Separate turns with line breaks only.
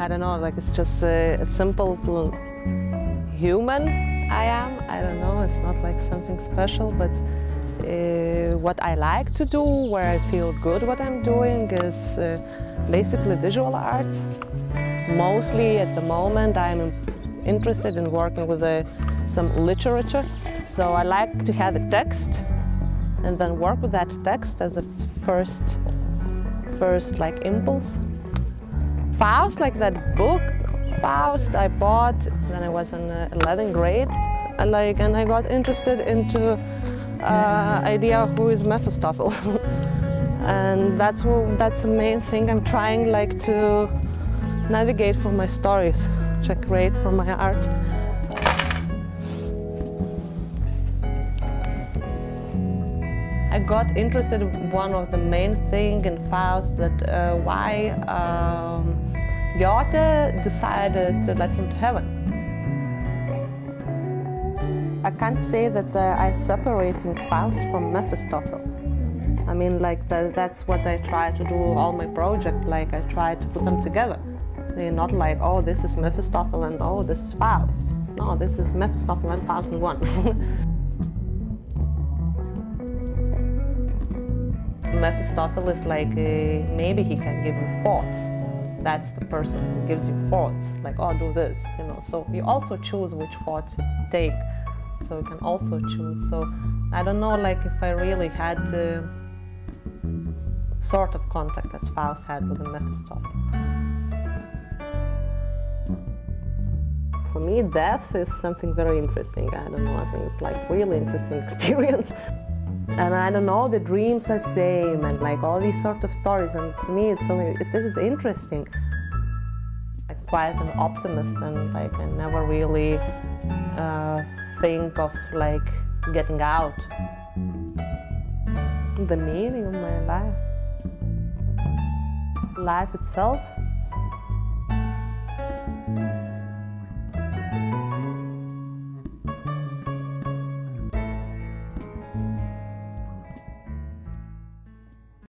I don't know, like it's just a, a simple human I am. I don't know, it's not like something special, but uh, what I like to do, where I feel good what I'm doing is uh, basically visual art. Mostly at the moment I'm interested in working with uh, some literature. So I like to have a text and then work with that text as a first, first like impulse. Faust, like that book, Faust I bought when I was in uh, 11th grade. And, like, and I got interested into uh, idea who is Mephistopheles. and that's, what, that's the main thing I'm trying like to navigate for my stories, which I create for my art. I got interested in one of the main thing in Faust that uh, why um, Goethe decided to let him to heaven. I can't say that uh, I'm separating Faust from Mephistopheles. I mean, like the, that's what I try to do all my project. Like I try to put them together. They're not like, oh, this is Mephistopheles and oh, this is Faust. No, this is Mephistopheles and Faust in one. Mephistopheles is like uh, maybe he can give you thoughts. That's the person who gives you thoughts, like oh do this, you know. So you also choose which thoughts you take. So you can also choose. So I don't know, like if I really had the sort of contact as Faust had with the Mephistopheles. For me, death is something very interesting. I don't know, I think it's like really interesting experience. And I don't know, the dreams are same and like all these sort of stories. And for me, it's so it is interesting. I'm quite an optimist, and like I never really uh, think of like getting out. The meaning of my life, life itself.